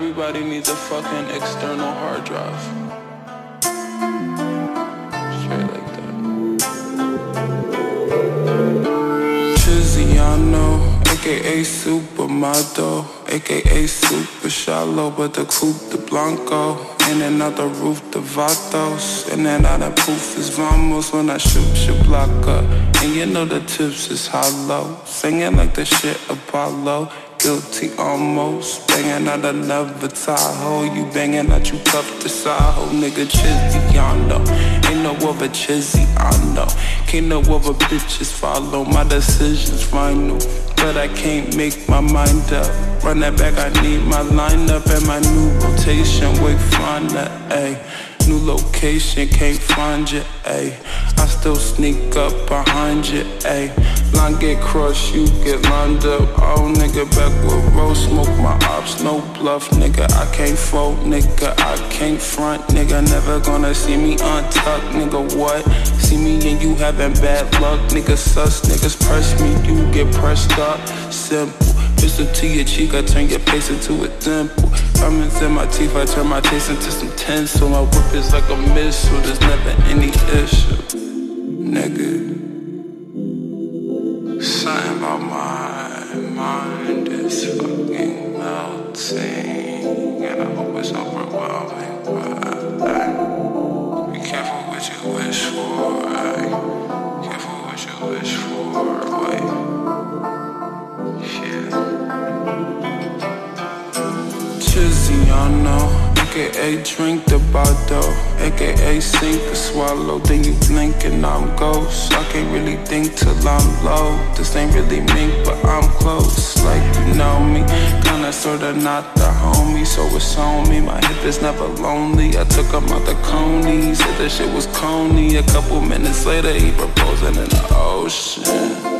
need the fucking external hard drive. Straight like that. Chiziano, aka Supermodel, aka Super Shallow, but the coupe de Blanco. In and out the roof, the Vatos. In and out of poof is vamos when I shoot your block up. And you know the tips is hollow. Singing like the shit Apollo. Guilty almost. Banging out another Tahoe. You banging out you cuff the Saho. Nigga Chiziano. Ain't no other Chizzy, I know. Can't no other bitches follow. My decisions final. But I can't make my mind up. Run that back, I need my lineup and my new rotation. Wake that, ayy. New location, can't find you, ayy. I still sneak up behind you, ayy. Line get crushed, you get lined up. Oh, nigga, back with roast smoke, my ops, no bluff, nigga. I can't fold, nigga. I can't front, nigga. Never gonna see me untucked, nigga. What? See me and you having bad luck, nigga. Sus, niggas press me, you get pressed up. Simple. Pistol to your cheek, I turn your face into a dimple. Diamonds in my teeth, I turn my taste into some tinsel. My whip is like a missile, there's never any issue. Nigga. Something about my mind is fucking melting. And I hope it's overwhelming, Aka drink the bottle, aka sink or swallow. Then you blink and I'm ghost. I can't really think till I'm low. This ain't really mink, but I'm close. Like you know me, kinda sorta not the homie, so it's on me. My hip is never lonely. I took him out the coney, said that shit was coney. A couple minutes later, he proposing in the ocean.